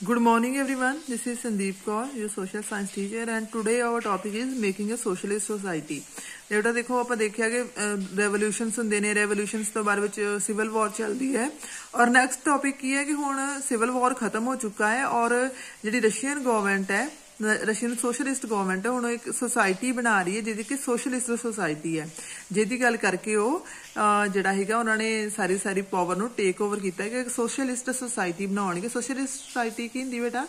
Good morning everyone. This is Sandeep Kaur, your social science teacher and today our topic is making a socialist society. ਜਿਹੜਾ ਦੇਖੋ ਆਪਾਂ ਦੇਖਿਆ ਕਿ ਰੈਵੋਲੂਸ਼ਨਸ ਹੁੰਦੇ ਨੇ ਰੈਵੋਲੂਸ਼ਨਸ ਤੋਂ ਬਾਅਦ ਵਿੱਚ ਸਿਵਲ ਵਾਰ ਚੱਲਦੀ ਹੈ ਔਰ ਨੈਕਸਟ ਟੌਪਿਕ ਕੀ ਹੈ ਕਿ ਹੁਣ ਸਿਵਲ ਵਾਰ ਖਤਮ ਹੋ ਚੁੱਕਾ ਹੈ ਔਰ ਜਿਹੜੀ ਰਸ਼ੀਅਨ ਗਵਰਨਮੈਂਟ ਹੈ ਰਸ਼ੀਅਨ ਸੋਸ਼ਲਿਸਟ ਗਵਰਨਮੈਂਟ ਹੁਣ ਇੱਕ ਸੋਸਾਇਟੀ ਬਣਾ ਰਹੀ ਹੈ, ਜਿਹਦੀ ਕਿ ਸੋਸ਼ਲਿਸਟ ਸੋਸਾਇਟੀ ਹੈ। ਜਿਹਦੀ ਗੱਲ ਕਰਕੇ ਉਹ ਜਿਹੜਾ ਹੈਗਾ, ਉਹਨਾਂ ਨੇ ਸਾਰੀ ਸਾਰੀ ਪਾਵਰ ਨੂੰ ਟੇਕ ਓਵਰ ਕੀਤਾ ਕਿ ਸੋਸ਼ਲਿਸਟ ਸੋਸਾਇਟੀ ਬਣਾਉਣਗੇ। ਸੋਸ਼ਲਿਸਟ ਸੋਸਾਇਟੀ ਕੀ ਹੁੰਦੀ ਬੇਟਾ?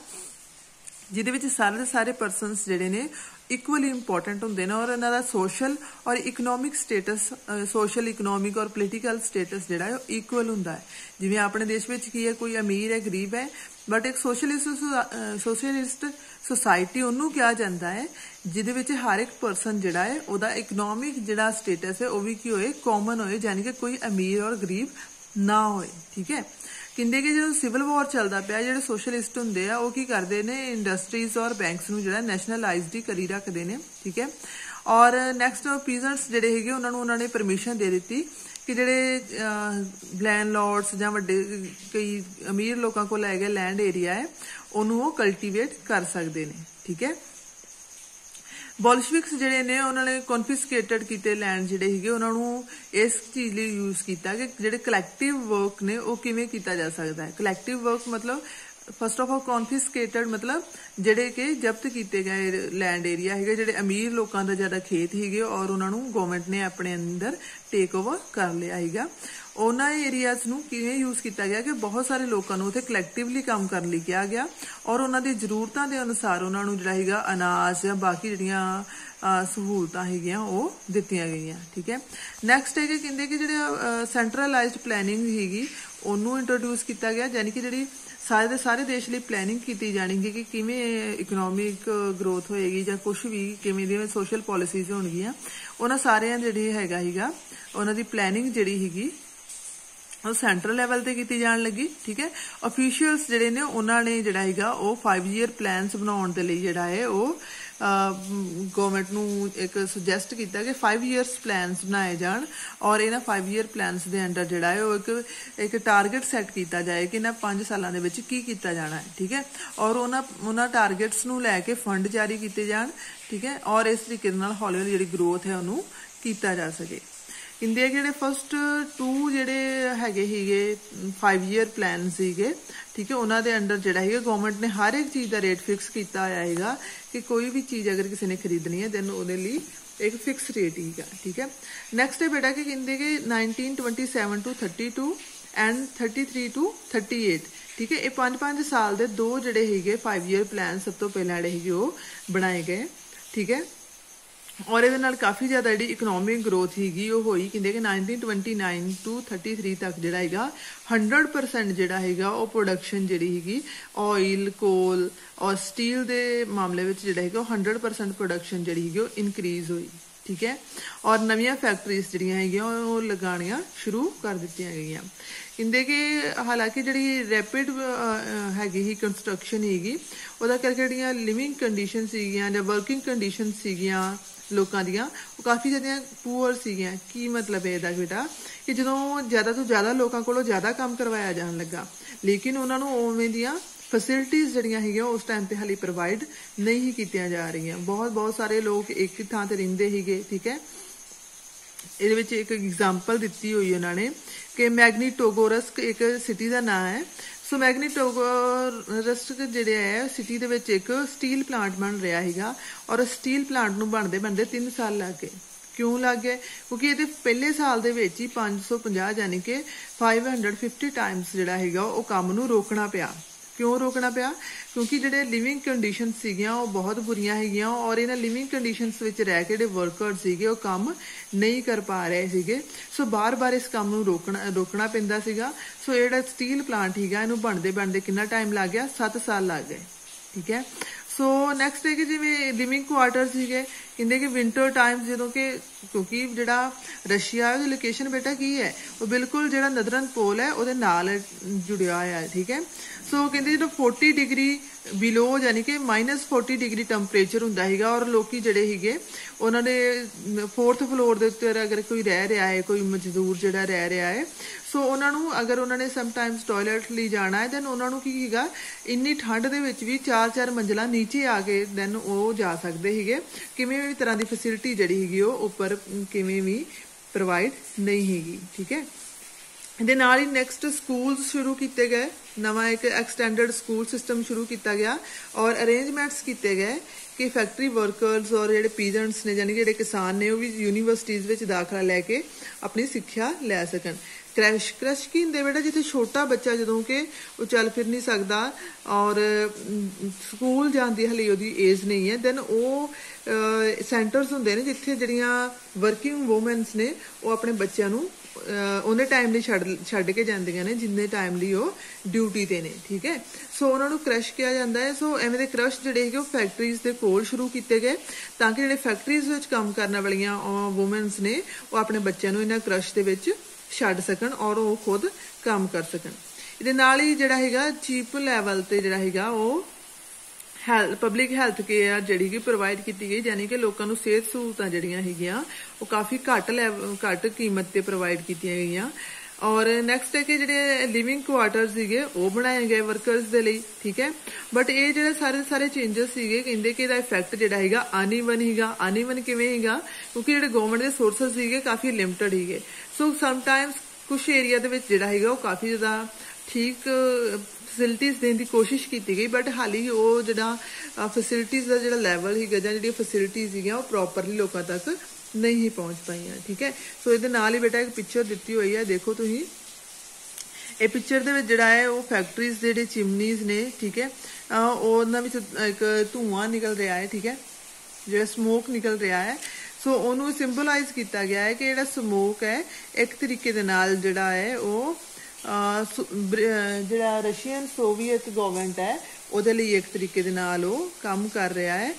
ਜਿਹਦੇ ਵਿੱਚ ਸਾਰੇ ਦੇ ਸਾਰੇ ਪਰਸਨਸ ਜਿਹੜੇ ਨੇ ਇਕੁਅਲੀ ਇੰਪੋਰਟੈਂਟ ਹੁੰਦੇ ਨੇ ਔਰ ਇਹਨਾਂ ਦਾ ਸੋਸ਼ਲ ਔਰ ਇਕਨੋਮਿਕ ਸਟੇਟਸ ਸੋਸ਼ਲ ਇਕਨੋਮਿਕ ਔਰ ਪੋਲੀਟੀਕਲ ਸਟੇਟਸ ਜਿਹੜਾ ਹੈ ਇਕੁਅਲ ਹੁੰਦਾ ਹੈ। ਜਿਵੇਂ ਆਪਣੇ ਦੇਸ਼ ਵਿੱਚ ਕੀ ਹੈ, ਕੋਈ ਅਮੀਰ ਹੈ, ਗਰੀਬ ਹੈ ਬਟ ਇੱਕ ਸੋਸ਼ਲਿਸਟ ਸੋਸ਼ਲਿਸਟ ਸੋਸਾਇਟੀ ਉਹਨੂੰ ਕਿਹਾ ਜਾਂਦਾ ਹੈ, ਜਿਹਦੇ ਵਿੱਚ ਹਰ ਇੱਕ ਪਰਸਨ ਜਿਹੜਾ ਹੈ, ਉਹਦਾ ਇਕਨੋਮਿਕ ਜਿਹੜਾ ਸਟੇਟਸ ਹੈ, ਉਹ ਵੀ ਕੀ ਹੋਏ ਕਾਮਨ ਹੋਏ ਯਾਨੀ ਕਿ ਕੋਈ ਅਮੀਰ ਔਰ ਗਰੀਬ ਨਾ ਹੋਏ, ਠੀਕ ਹੈ? ਕਹਿੰਦੇ ਕਿ ਜਦੋਂ ਸਿਵਲ ਵਾਰ ਚੱਲਦਾ ਪਿਆ, ਜਿਹੜੇ ਸੋਸ਼ਲਿਸਟ ਹੁੰਦੇ ਆ, ਉਹ ਕੀ ਕਰਦੇ ਨੇ ਇੰਡਸਟਰੀਜ਼ ਔਰ ਬੈਂਕਸ ਨੂੰ ਜਿਹੜਾ ਨੈਸ਼ਨਲਾਈਜ਼ਡ ਹੀ ਕਰੀ ਰੱਖਦੇ ਨੇ, ਠੀਕ ਹੈ? ਔਰ ਨੈਕਸਟ ਪੀਜ਼ਨਟਸ ਜਿਹੜੇ ਹੈਗੇ, ਉਹਨਾਂ ਨੂੰ ਉਹਨਾਂ ਨੇ ਪਰਮਿਸ਼ਨ ਦੇ ਦਿੱਤੀ ਕਿ ਜਿਹੜੇ ਲੈਂਡ ਲਾਰਡਸ ਜਾਂ ਵੱਡੇ, ਕਈ ਅਮੀਰ ਲੋਕਾਂ ਕੋਲ ਹੈਗੇ ਲੈਂਡ ਏਰੀਆ ਹੈ, ਉਹਨੂੰ ਉਹ ਕਲਟੀਵੇਟ ਕਰ ਸਕਦੇ ਨੇ, ਠੀਕ ਹੈ? ਬੋਲਸ਼ਵਿਕਸ ਜਿਹੜੇ ਨੇ, ਉਹਨਾਂ ਨੇ ਕਨਫਿਸਕੇਟਡ ਕੀਤੇ ਲੈਂਡ ਜਿਹੜੇ ਹੈਗੇ ਉਹਨਾਂ ਨੂੰ ਇਸ ਚੀਜ਼ ਲਈ ਯੂਜ਼ ਕੀਤਾ ਕਿ ਜਿਹੜੇ ਕਲੈਕਟਿਵ ਵਰਕ ਨੇ, ਉਹ ਕਿਵੇਂ ਕੀਤਾ ਜਾ ਸਕਦਾ ਹੈ। ਕਲੈਕਟਿਵ ਵਰਕ ਮਤਲਬ ਫਸਟ ਆਫ ਆਲ ਕਨਫਿਸਕੇਟਡ ਮਤਲਬ ਜਿਹੜੇ ਕਿ ਜ਼ਬਤ ਕੀਤੇ ਗਏ ਲੈਂਡ ਏਰੀਆ ਹੈਗੇ ਜਿਹੜੇ ਅਮੀਰ ਲੋਕਾਂ ਦਾ ਜ਼ਿਆਦਾ ਖੇਤ ਹੈਗੇ ਔਰ ਉਹਨਾਂ ਨੂੰ ਗਵਰਨਮੈਂਟ ਨੇ ਆਪਣੇ ਅੰਦਰ ਟੇਕ ਓਵਰ ਕਰ ਲਿਆ ਹੈਗਾ ਉਹਨਾਂ ਏਰੀਆਜ਼ ਨੂੰ ਕਿਵੇਂ ਯੂਜ਼ ਕੀਤਾ ਗਿਆ ਕਿ ਬਹੁਤ ਸਾਰੇ ਲੋਕਾਂ ਨੂੰ ਉੱਥੇ ਕਲੈਕਟਿਵਲੀ ਕੰਮ ਕਰਨ ਲਈ ਕਿਹਾ ਗਿਆ ਔਰ ਉਹਨਾਂ ਦੀ ਜ਼ਰੂਰਤਾਂ ਦੇ ਅਨੁਸਾਰ ਉਹਨਾਂ ਨੂੰ ਜਿਹੜਾ ਹੈਗਾ ਅਨਾਜ ਜਾਂ ਬਾਕੀ ਜਿਹੜੀਆਂ ਸਹੂਲਤਾਂ ਹੈਗੀਆਂ ਉਹ ਦਿੱਤੀਆਂ ਗਈਆਂ, ਠੀਕ ਹੈ? ਨੈਕਸਟ ਹੈ ਕਿ ਕਹਿੰਦੇ ਕਿ ਜਿਹੜਾ ਸੈਂਟਰਲਾਈਜ਼ਡ ਪਲੈਨਿੰਗ ਹੈਗੀ ਉਹਨੂੰ ਇੰਟਰੋਡਿਊਸ ਕੀਤਾ ਗਿਆ ਯਾਨੀ ਕਿ ਜਿਹੜੀ ਸਾਰੇ ਦੇ ਸਾਰੇ ਦੇਸ਼ ਲਈ ਪਲੈਨਿੰਗ ਕੀਤੀ ਜਾਣੀਗੀ ਕਿ ਕਿਵੇਂ ਇਕਨੋਮਿਕ ਗਰੋਥ ਹੋਏਗੀ ਜਾਂ ਕੁਝ ਵੀ ਕਿਵੇਂ ਦੀਆਂ ਸੋਸ਼ਲ ਪਾਲਿਸੀਜ਼ ਹੋਣਗੀਆਂ, ਉਹਨਾਂ ਸਾਰਿਆਂ ਜਿਹੜੀ ਹੈਗਾ ਹੀਗਾ ਉਹਨਾਂ ਦੀ ਪਲੈਨਿੰਗ ਜਿਹੜੀ ਹੈਗੀ ਉਹ ਸੈਂਟਰਲ ਲੈਵਲ ਤੇ ਕੀਤੀ ਜਾਣ ਲੱਗੀ, ਠੀਕ ਹੈ? ਅਫੀਸ਼ੀਅਲਸ ਜਿਹੜੇ ਨੇ, ਉਹਨਾਂ ਨੇ ਜਿਹੜਾ ਹੈਗਾ, ਉਹ 5 ਈਅਰ ਪਲਾਨਸ ਬਣਾਉਣ ਦੇ ਲਈ ਜਿਹੜਾ ਹੈ, ਉਹ ਗਵਰਨਮੈਂਟ ਨੂੰ ਇੱਕ ਸੁਜੈਸਟ ਕੀਤਾ ਕਿ 5 ਇਅਰਸ ਪਲਾਨਸ ਬਣਾਏ ਜਾਣ ਔਰ ਇਹਨਾਂ 5 ਇਅਰ ਪਲਾਨਸ ਦੇ ਅੰਡਰ ਜਿਹੜਾ ਹੈ, ਉਹ ਇੱਕ ਇੱਕ ਟਾਰਗੇਟ ਸੈੱਟ ਕੀਤਾ ਜਾਏ ਕਿ ਇਹਨਾਂ 5 ਸਾਲਾਂ ਦੇ ਵਿੱਚ ਕੀ ਕੀਤਾ ਜਾਣਾ ਹੈ, ਠੀਕ ਹੈ? ਔਰ ਉਹਨਾਂ ਉਹਨਾਂ ਟਾਰਗੇਟਸ ਨੂੰ ਲੈ ਕੇ ਫੰਡ ਜਾਰੀ ਕੀਤੇ ਜਾਣ, ਠੀਕ ਹੈ? ਔਰ ਇਸ ਤਰੀਕੇ ਨਾਲ ਹੌਲੀ ਹੌਲੀ ਜਿਹੜੀ ਗਰੋਥ ਹੈ, ਉਹਨੂੰ ਕੀਤਾ ਜਾ ਸਕੇ। ਇੰਡੀਆ ਜਿਹੜੇ ਫਸਟ ਟੂ ਜਿਹੜੇ ਹੈਗੇ ਹੀਗੇ 5 ਇਅਰ ਪਲਾਨ ਸੀਗੇ, ਠੀਕ ਹੈ, ਉਹਨਾਂ ਦੇ ਅੰਡਰ ਜਿਹੜਾ ਹੈਗਾ ਗਵਰਨਮੈਂਟ ਨੇ ਹਰ ਇੱਕ ਚੀਜ਼ ਦਾ ਰੇਟ ਫਿਕਸ ਕੀਤਾ ਹੋਇਆ ਹੈਗਾ ਕਿ ਕੋਈ ਵੀ ਚੀਜ਼ ਅਗਰ ਕਿਸੇ ਨੇ ਖਰੀਦਣੀ ਹੈ ਦੈਨ ਉਹਦੇ ਲਈ ਇੱਕ ਫਿਕਸ ਰੇਟ ਹੀਗਾ ਠੀਕ ਹੈ। ਨੈਕਸਟ ਹੈ ਬੇਟਾ ਕਿ ਕਹਿੰਦੇ ਕਿ 1927 ਟੂ 32 ਐਂਡ 33 ਟੂ 38 ਠੀਕ ਹੈ, ਇਹ 5-5 ਸਾਲ ਦੇ ਦੋ ਜਿਹੜੇ ਹੈਗੇ 5 ਇਅਰ ਪਲਾਨ ਸਭ ਤੋਂ ਪਹਿਲਾਂ ਜਿਹੜੇ ਹੈਗੇ ਉਹ ਬਣਾਏ ਗਏ, ਠੀਕ ਹੈ। ਔਰ ਇਹਦੇ ਨਾਲ ਕਾਫੀ ਜ਼ਿਆਦਾ ਜਿਹੜੀ ਇਕਨੋਮਿਕ ਗਰੋਥ ਹੈਗੀ ਉਹ ਹੋਈ। ਕਹਿੰਦੇ ਕਿ 1929 ਟੂ 33 ਤੱਕ ਜਿਹੜਾ ਹੈਗਾ 100% ਜਿਹੜਾ ਹੈਗਾ, ਉਹ ਪ੍ਰੋਡਕਸ਼ਨ ਜਿਹੜੀ ਹੈਗੀ ਆਇਲ ਕੋਲ ਔਰ ਸਟੀਲ ਦੇ ਮਾਮਲੇ ਵਿੱਚ ਜਿਹੜਾ ਹੈਗਾ, ਉਹ 100% ਪ੍ਰੋਡਕਸ਼ਨ ਜਿਹੜੀ ਹੈਗੀ ਉਹ ਇਨਕਰੀਜ਼ ਹੋਈ। ਠੀਕ ਹੈ? ਔਰ ਨਵੀਆਂ ਫੈਕਟਰੀਜ਼ ਜਿਹੜੀਆਂ ਹੈਗੀਆਂ, ਉਹ ਲਗਾਉਣੀਆਂ ਸ਼ੁਰੂ ਕਰ ਦਿੱਤੀਆਂ ਗਈਆਂ। ਕਹਿੰਦੇ ਕਿ ਹਾਲਾਂਕਿ ਜਿਹੜੀ ਰੈਪਿਡ ਹੈਗੀ ਹੀ ਕੰਸਟਰਕਸ਼ਨ ਹੈਗੀ ਉਹਦਾ ਕਰਕੇ ਜਿਹੜੀਆਂ ਲਿਵਿੰਗ ਕੰਡੀਸ਼ਨ ਸੀਗੀਆਂ ਜਾਂ ਵਰਕਿੰਗ ਕੰਡੀਸ਼ਨ ਸੀਗੀਆਂ ਲੋਕਾਂ ਦੀਆਂ, ਉਹ ਕਾਫੀ ਜ਼ਿਆਦਾ ਪੂਅਰ ਸੀਗੀਆਂ। ਕੀ ਮਤਲਬ ਹੈ ਇਹਦਾ ਬੇਟਾ? ਕਿ ਜਦੋਂ ਜ਼ਿਆਦਾ ਤੋਂ ਜ਼ਿਆਦਾ ਲੋਕਾਂ ਕੋਲੋਂ ਜ਼ਿਆਦਾ ਕੰਮ ਕਰਵਾਇਆ ਜਾਣ ਲੱਗਾ, ਲੇਕਿਨ ਉਹਨਾਂ ਨੂੰ ਉਵੇਂ ਦੀਆਂ ਫੈਸਿਲਿਟੀਆਂ ਜਿਹੜੀਆਂ ਹੈਗੀਆਂ ਉਸ ਟਾਈਮ ਤੇ ਹਾਲੇ ਪ੍ਰੋਵਾਈਡ ਨਹੀਂ ਕੀਤੀਆਂ ਜਾ ਰਹੀਆਂ। ਬਹੁਤ ਬਹੁਤ ਸਾਰੇ ਲੋਕ ਇੱਕ ਥਾਂ ਤੇ ਰਹਿੰਦੇ ਹੀਗੇ ਠੀਕ ਹੈ? ਇਹਦੇ ਵਿੱਚ ਇੱਕ ਐਗਜ਼ਾਮਪਲ ਦਿੱਤੀ ਹੋਈ ਉਹਨਾਂ ਨੇ ਕਿ ਮੈਗਨੀਟੋਗੋਰਸਕ ਇੱਕ ਸਿਟੀ ਦਾ ਨਾਮ ਹੈ। ਸੋ ਮੈਗਨੀਟੋਗੋਰਸਕ ਜਿਹੜੇ ਹੈ ਸਿਟੀ ਦੇ ਵਿੱਚ ਇੱਕ ਸਟੀਲ ਪਲਾਂਟ ਬਣ ਰਿਹਾ ਹੈਗਾ ਔਰ ਸਟੀਲ ਪਲਾਂਟ ਨੂੰ ਬਣਦੇ ਬਣਦੇ 3 ਸਾਲ ਲੱਗ ਗਏ। ਕਿਉਂ ਲੱਗ ਗਏ? ਕਿਉਂਕਿ ਇਹਦੇ ਪਹਿਲੇ ਸਾਲ ਦੇ ਵਿੱਚ ਹੀ 550 ਯਾਨੀ ਕਿ 550 ਟਾਈਮਸ ਜਿਹੜਾ ਹੈਗਾ ਉਹ ਕੰਮ ਨੂੰ ਰੋਕਣਾ ਪਿਆ। ਕਿਉਂ ਰੋਕਣਾ ਪਿਆ? ਕਿਉਂਕਿ ਜਿਹੜੇ ਲਿਵਿੰਗ ਕੰਡੀਸ਼ਨ ਸੀਗੀਆਂ, ਉਹ ਬਹੁਤ ਬੁਰੀਆਂ ਹੈਗੀਆਂ, ਔਰ ਇਹਨਾਂ ਲਿਵਿੰਗ ਕੰਡੀਸ਼ਨਸ ਵਿੱਚ ਰਹਿ ਕੇ ਜਿਹੜੇ ਵਰਕਰ ਸੀਗੇ, ਉਹ ਕੰਮ ਨਹੀਂ ਕਰ ਪਾ ਰਹੇ ਸੀਗੇ। ਸੋ ਬਾਰ-ਬਾਰ ਇਸ ਕੰਮ ਨੂੰ ਰੋਕਣਾ ਰੋਕਣਾ ਪੈਂਦਾ ਸੀਗਾ। ਸੋ ਜਿਹੜਾ ਸਟੀਲ ਪਲਾਂਟ ਹੈਗਾ ਇਹਨੂੰ ਬਣਦੇ ਬਣਦੇ ਕਿੰਨਾ ਟਾਈਮ ਲੱਗ ਗਿਆ? 7 ਸਾਲ ਲੱਗ ਗਏ। ਠੀਕ ਹੈ? ਸੋ ਨੈਕਸਟ ਹੈ ਕਿ ਜਿਵੇਂ ਲਿਵਿੰਗ ਕੁਆਟਰ ਸੀਗੇ ਕਹਿੰਦੇ ਕਿ ਵਿంటర్ ਟਾਈਮ ਜਦੋਂ ਕਿ ਕਿਉਂਕਿ ਜਿਹੜਾ ਰਸ਼ੀਆ ਉਹਦੀ ਲੋਕੇਸ਼ਨ ਬੇਟਾ ਕੀ ਹੈ? ਉਹ ਬਿਲਕੁਲ ਜਿਹੜਾ ਨਦਰਨ ਪੋਲ ਹੈ, ਉਹਦੇ ਨਾਲ ਜੁੜਿਆ ਹੋਇਆ ਹੈ, ਠੀਕ ਹੈ? ਸੋ ਕਹਿੰਦੇ ਜਦੋਂ 40 ਡਿਗਰੀ ਬਿਲੋ ਯਾਨੀ ਕਿ -40 ਡਿਗਰੀ ਟੈਂਪਰੇਚਰ ਹੁੰਦਾ ਹੈਗਾ ਔਰ ਲੋਕੀ ਜਿਹੜੇ ਹੈਗੇ ਉਹਨਾਂ ਦੇ 4th ਫਲੋਰ ਦੇ ਉੱਤੇ ਅਗਰ ਕੋਈ ਰਹਿ ਰਿਹਾ ਹੈ, ਕੋਈ ਮਜ਼ਦੂਰ ਜਿਹੜਾ ਰਹਿ ਰਿਹਾ ਹੈ ਸੋ ਉਹਨਾਂ ਨੂੰ ਅਗਰ ਉਹਨਾਂ ਨੇ ਸਮ ਟਾਈਮਸ ਟਾਇਲਟ ਲਈ ਜਾਣਾ ਹੈ ਦੈਨ ਉਹਨਾਂ ਨੂੰ ਕੀ ਹੈਗਾ ਇੰਨੀ ਠੰਡ ਦੇ ਵਿੱਚ ਵੀ 4-4 ਮੰਜ਼ਲਾਂ ਨੀਚੇ ਆ ਕੇ ਦੈਨ ਉਹ ਜਾ ਸਕਦੇ ਹੈਗੇ ਕਿਵੇਂ ਵੀ ਤਰ੍ਹਾਂ ਦੀ ਫੈਸਿਲਿਟੀ ਜਿਹੜੀ ਹੈਗੀ ਉਹ ਉੱਪਰ ਕਿਵੇਂ ਵੀ ਪ੍ਰੋਵਾਈਡ ਨਹੀਂ ਹੈਗੀ, ਠੀਕ ਹੈ? ਇਹਦੇ ਨਾਲ ਹੀ ਨੈਕਸਟ ਸਕੂਲਸ ਸ਼ੁਰੂ ਕੀਤੇ ਗਏ, ਨਵਾਂ ਇੱਕ ਐਕਸਟੈਂਡਡ ਸਕੂਲ ਸਿਸਟਮ ਸ਼ੁਰੂ ਕੀਤਾ ਗਿਆ ਔਰ ਅਰੇਂਜਮੈਂਟਸ ਕੀਤੇ ਗਏ ਕਿ ਫੈਕਟਰੀ ਵਰਕਰਸ ਔਰ ਜਿਹੜੇ ਪੀਜੈਂਟਸ ਨੇ ਯਾਨੀ ਜਿਹੜੇ ਕਿਸਾਨ ਨੇ, ਉਹ ਵੀ ਯੂਨੀਵਰਸਿਟੀਆਂ ਵਿੱਚ ਦਾਖਲਾ ਲੈ ਕੇ ਆਪਣੀ ਸਿੱਖਿਆ ਲੈ ਸਕਣ। ਕ੍ਰੈਸ਼ ਕ੍ਰੈਸ਼ ਕੀ ਹੁੰਦੇ ਬੇਟਾ? ਜਿੱਥੇ ਛੋਟਾ ਬੱਚਾ ਜਦੋਂ ਕਿ ਉਹ ਚੱਲ ਫਿਰ ਨਹੀਂ ਸਕਦਾ ਔਰ ਸਕੂਲ ਜਾਂਦੀ ਹਲੇ ਉਹਦੀ ਏਜ ਨਹੀਂ ਹੈ ਦੈਨ ਉਹ ਸੈਂਟਰਸ ਹੁੰਦੇ ਨੇ ਜਿੱਥੇ ਜਿਹੜੀਆਂ ਵਰਕਿੰਗ ਔਮਨਸ ਨੇ, ਉਹ ਆਪਣੇ ਬੱਚਿਆਂ ਨੂੰ ਉਹਨੇ ਟਾਈਮ ਲਈ ਛੱਡ ਛੱਡ ਕੇ ਜਾਂਦੀਆਂ ਨੇ ਜਿੰਨੇ ਟਾਈਮ ਲਈ ਉਹ ਡਿਊਟੀ ਤੇ ਨੇ, ਠੀਕ ਹੈ? ਸੋ ਉਹਨਾਂ ਨੂੰ ਕ੍ਰਸ਼ ਕਿਹਾ ਜਾਂਦਾ ਹੈ ਸੋ ਐਵੇਂ ਦੇ ਕ੍ਰਸ਼ ਜਿਹੜੇ ਹੈਗੇ ਉਹ ਫੈਕਟਰੀਜ਼ ਦੇ ਕੋਲ ਸ਼ੁਰੂ ਕੀਤੇ ਗਏ, ਤਾਂ ਕਿ ਜਿਹੜੇ ਫੈਕਟਰੀਜ਼ ਵਿੱਚ ਕੰਮ ਕਰਨ ਵਾਲੀਆਂ ਔਮਨਸ ਨੇ, ਉਹ ਆਪਣੇ ਬੱਚਿਆਂ ਨੂੰ ਇਹਨਾਂ ਕ੍ਰਸ਼ ਦੇ ਵਿੱਚ ਛੱਡ ਸਕਣ ਔਰ ਉਹ ਖੁਦ ਕੰਮ ਕਰ ਸਕਣ। ਇਹਦੇ ਨਾਲ ਹੀ ਜਿਹੜਾ ਹੈਗਾ, ਚੀਪ ਲੈਵਲ ਤੇ ਜਿਹੜਾ ਹੈਗਾ, ਉਹ ਹੈਲਥ ਪਬਲਿਕ ਹੈਲਥ ਕੇਅਰ ਜਿਹੜੀ ਕਿ ਪ੍ਰੋਵਾਈਡ ਕੀਤੀ ਗਈ ਯਾਨੀ ਕਿ ਲੋਕਾਂ ਨੂੰ ਸਿਹਤ ਸਹੂਲਤਾਂ ਜਿਹੜੀਆਂ ਹੈਗੀਆਂ, ਉਹ ਕਾਫੀ ਘੱਟ ਘੱਟ ਕੀਮਤ ਤੇ ਪ੍ਰੋਵਾਈਡ ਕੀਤੀਆਂ ਗਈਆਂ। ਔਰ ਨੈਕਸਟ ਹੈ ਕਿ ਜਿਹੜੇ ਲਿਵਿੰਗ ਕੁਆਟਰ ਸੀਗੇ, ਉਹ ਬਣਾਏ ਗਏ ਵਰਕਰਸ ਦੇ ਲਈ, ਠੀਕ ਹੈ? ਬਟ ਇਹ ਜਿਹੜੇ ਸਾਰੇ ਸਾਰੇ ਚੇਂਜਸ ਸੀਗੇ, ਕਹਿੰਦੇ ਕਿ ਇਹਦਾ ਇਫੈਕਟ ਜਿਹੜਾ ਹੈਗਾ ਅਨਈਵਨ ਹੈਗਾ ਅਨਈਵਨ ਕਿਵੇਂ ਹੈਗਾ ਕਿਉਂਕਿ ਜਿਹੜੇ ਗਵਰਨਮੈਂਟ ਦੇ ਸੋਰਸਸ ਸੀਗੇ, ਕਾਫੀ ਲਿਮਟਿਡ ਸੀਗੇ। ਸੋ ਸਮ ਟਾਈਮਸ ਕੁਝ ਏਰੀਆ ਦੇ ਵਿੱਚ ਜਿਹੜਾ ਹੈਗਾ, ਉਹ ਕਾਫੀ ਜ਼ਿਆਦਾ ਠੀਕ ਫੈਸਿਲਿਟੀਆਂ ਦੇਣ ਦੀ ਕੋਸ਼ਿਸ਼ ਕੀਤੀ ਗਈ ਬਟ ਹਾਲੀ ਉਹ ਜਿਹੜਾ ਫੈਸਿਲਿਟੀਆਂ ਦਾ ਜਿਹੜਾ ਲੈਵਲ ਸੀਗਾ ਜਾਂ ਜਿਹੜੀਆਂ ਫੈਸਿਲਿਟੀਆਂ ਸੀਗੀਆਂ, ਉਹ ਪ੍ਰੋਪਰਲੀ ਲੋਕਾਂ ਤੱਕ ਨਹੀਂ ਪਹੁੰਚ ਪਾਈਆਂ, ਠੀਕ ਹੈ? ਸੋ ਇਹਦੇ ਨਾਲ ਹੀ ਬੇਟਾ ਇੱਕ ਪਿਕਚਰ ਦਿੱਤੀ ਹੋਈ ਹੈ, ਦੇਖੋ ਤੁਸੀਂ। ਇਹ ਪਿਕਚਰ ਦੇ ਵਿੱਚ ਜਿਹੜਾ ਹੈ, ਉਹ ਫੈਕਟਰੀਜ਼ ਜਿਹੜੇ ਚਿਮਨੀਜ਼ ਨੇ, ਠੀਕ ਹੈ? ਉਹਨਾਂ ਵਿੱਚ ਇੱਕ ਧੂਆਂ ਨਿਕਲ ਰਿਹਾ ਹੈ, ਠੀਕ ਹੈ? ਜਿਹੜਾ ਸਮੋਕ ਨਿਕਲ ਰਿਹਾ ਹੈ। ਸੋ ਉਹਨੂੰ ਸਿੰਬਲਾਈਜ਼ ਕੀਤਾ ਗਿਆ ਹੈ ਕਿ ਜਿਹੜਾ ਸਮੋਕ ਹੈ, ਇੱਕ ਤਰੀਕੇ ਦੇ ਨਾਲ ਜਿਹੜਾ ਹੈ, ਉਹ ਜਿਹੜਾ ਰਸ਼ੀਅਨ ਸੋਵੀਅਤ ਗਵਰਨਮੈਂਟ ਹੈ, ਉਹਦੇ ਲਈ ਇੱਕ ਤਰੀਕੇ ਦੇ ਨਾਲ ਉਹ ਕੰਮ ਕਰ ਰਿਹਾ ਹੈ।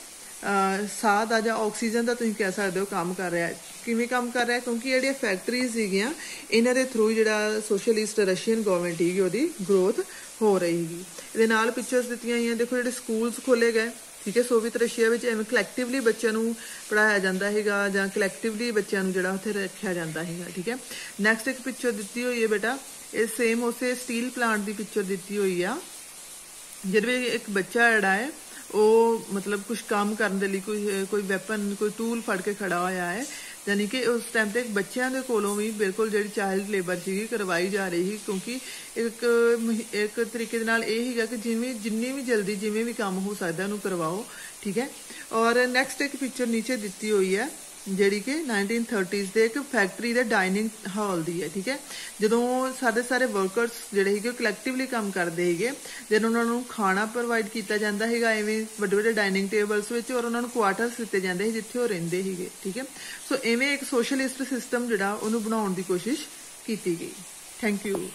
ਸਾਹ ਦਾ ਜਾਂ ਆਕਸੀਜਨ ਦਾ ਤੁਸੀਂ ਕਹਿ ਸਕਦੇ ਹੋ ਕੰਮ ਕਰ ਰਿਹਾ ਕਿਵੇਂ ਕੰਮ ਕਰ ਰਿਹਾ ਕਿਉਂਕਿ ਜਿਹੜੀਆਂ ਫੈਕਟਰੀਜ਼ ਸੀਗੀਆਂ, ਇਹਨਾਂ ਦੇ ਥਰੂ ਜਿਹੜਾ ਸੋਸ਼ਲਿਸਟ ਰਸ਼ੀਅਨ ਗਵਰਨਮੈਂਟ ਹੈਗੀ ਉਹਦੀ ਗਰੋਥ ਹੋ ਰਹੀ ਹੈਗੀ ਇਹਦੇ ਨਾਲ ਪਿਕਚਰਸ ਦਿੱਤੀਆਂ ਹੋਈਆਂ। ਦੇਖੋ ਜਿਹੜੇ ਸਕੂਲਸ ਖੋਲੇ ਗਏ, ਠੀਕ ਹੈ ਸੋਵੀਅਤ ਰਸ਼ੀਆ ਵਿੱਚ ਐਵੇਂ ਕਲੈਕਟਿਵਲੀ ਬੱਚਿਆਂ ਨੂੰ ਪੜਾਇਆ ਜਾਂਦਾ ਹੈਗਾ ਜਾਂ ਕਲੈਕਟਿਵਲੀ ਬੱਚਿਆਂ ਨੂੰ ਜਿਹੜਾ ਉੱਥੇ ਰੱਖਿਆ ਜਾਂਦਾ ਹੈਗਾ ਠੀਕ ਹੈ। ਨੈਕਸਟ ਇੱਕ ਪਿਕਚਰ ਦਿੱਤੀ ਹੋਈ ਹੈ ਬੇਟਾ, ਇਹ ਸੇਮ ਉਸੇ ਸਟੀਲ ਪਲਾਂਟ ਦੀ ਪਿਕਚਰ ਦਿੱਤੀ ਹੋਈ ਆ, ਜਿਹਦੇ ਵਿੱਚ ਇੱਕ ਬੱਚਾ ਜਿਹੜਾ ਹੈ ਉਹ ਮਤਲਬ ਕੁਝ ਕੰਮ ਕਰਨ ਦੇ ਲਈ ਕੋਈ ਕੋਈ ਵੈਪਨ ਕੋਈ ਟੂਲ ਫੜ ਕੇ ਖੜਾ ਹੋਇਆ ਹੈ। ਯਾਨੀ ਕਿ ਉਸ ਟਾਈਮ ਤੇ ਬੱਚਿਆਂ ਦੇ ਕੋਲੋਂ ਵੀ ਬਿਲਕੁਲ ਜਿਹੜੀ ਚਾਈਲਡ ਲੇਬਰ ਸੀਗੀ ਕਰਵਾਈ ਜਾ ਰਹੀ ਸੀ, ਕਿਉਂਕਿ ਇੱਕ ਇੱਕ ਤਰੀਕੇ ਦੇ ਨਾਲ ਇਹ ਹੀਗਾ ਕਿ ਜਿਵੇਂ, ਜਿੰਨੀ ਵੀ ਜਲਦੀ ਜਿਵੇਂ ਵੀ ਕੰਮ ਹੋ ਸਕਦਾ ਉਹਨੂੰ ਕਰਵਾਓ, ਠੀਕ ਹੈ? ਔਰ ਨੈਕਸਟ ਇੱਕ ਪਿਕਚਰ ਨੀਚੇ ਦਿੱਤੀ ਹੋਈ ਹੈ। ਜਿਹੜੀ ਕਿ 1930s ਦੇ ਇੱਕ ਫੈਕਟਰੀ ਦੇ ਡਾਈਨਿੰਗ ਹਾਲ ਦੀ ਹੈ, ਠੀਕ ਹੈ? ਜਦੋਂ ਸਾਡੇ ਸਾਰੇ ਵਰਕਰਸ ਜਿਹੜੇ ਹੈਗੇ ਕਲੈਕਟਿਵਲੀ ਕੰਮ ਕਰਦੇ ਹੈਗੇ ਜਦੋਂ ਉਹਨਾਂ ਨੂੰ ਖਾਣਾ ਪ੍ਰੋਵਾਈਡ ਕੀਤਾ ਜਾਂਦਾ ਹੈਗਾ ਐਵੇਂ ਵੱਡੇ ਵੱਡੇ ਡਾਈਨਿੰਗ ਟੇਬਲਸ ਵਿੱਚ ਔਰ ਉਹਨਾਂ ਨੂੰ ਕੁਆਟਰਸ ਦਿੱਤੇ ਜਾਂਦੇ ਸੀ ਜਿੱਥੇ ਉਹ ਰਹਿੰਦੇ ਹੈਗੇ ਠੀਕ ਹੈ? ਸੋ ਐਵੇਂ ਇੱਕ ਸੋਸ਼ਲਿਸਟ ਸਿਸਟਮ ਜਿਹੜਾ, ਉਹਨੂੰ ਬਣਾਉਣ ਦੀ ਕੋਸ਼ਿਸ਼ ਕੀਤੀ ਗਈ। Thank you